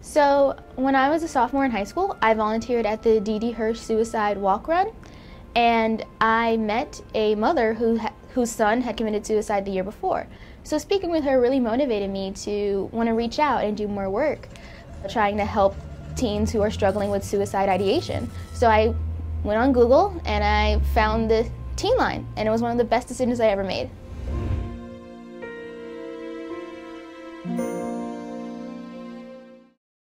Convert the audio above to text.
So, when I was a sophomore in high school, I volunteered at the Didi Hirsch Suicide Walk Run, and I met a mother who whose son had committed suicide the year before. So, speaking with her really motivated me to want to reach out and do more work, trying to help teens who are struggling with suicide ideation. So, I went on Google and I found the Teen Line, and it was one of the best decisions I ever made.